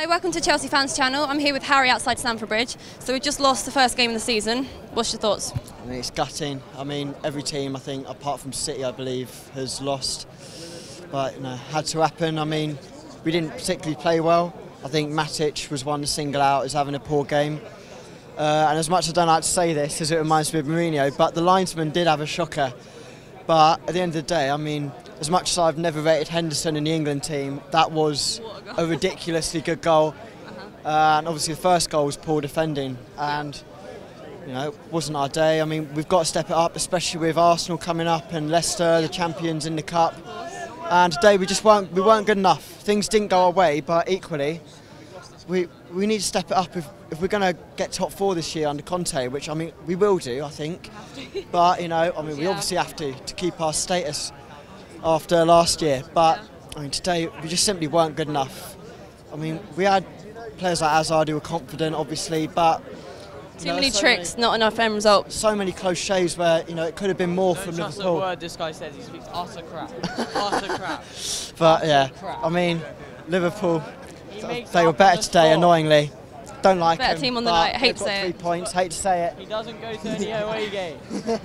Hello, welcome to Chelsea Fans Channel. I'm here with Harry outside Stamford Bridge. So we just lost the first game of the season. What's your thoughts? I mean, it's gutting. I mean, every team, I think, apart from City, I believe, has lost. But you know, had to happen. I mean, we didn't particularly play well. I think Matic was one to single out as having a poor game. Uh, and as much as I don't like to say this, as it reminds me of Mourinho, but the linesman did have a shocker. But at the end of the day, I mean, as much as I've never rated Henderson in the England team, that was a ridiculously good goal. Uh, and obviously, the first goal was poor defending. And you know, it wasn't our day. I mean, we've got to step it up, especially with Arsenal coming up and Leicester, the champions in the cup. And today we just weren't we weren't good enough. Things didn't go our way, but equally, we we need to step it up if, if we're going to get top four this year under Conte, which I mean we will do, I think. But you know, I mean we obviously have to to keep our status after last year. But I mean today we just simply weren't good enough. I mean we had players like Hazard who were confident, obviously, but Too know, many so tricks, not enough end results. so many close shaves where you know it could have been more Don't from trust a Liverpool. word this guy says. He speaks utter crap. utter crap. But yeah, crap. I mean Liverpool, He they were better the today. spot. Annoyingly, don't like Better them, team on the but night, I hate they've to got say three it. points. Hate to say it. He doesn't go to any away game.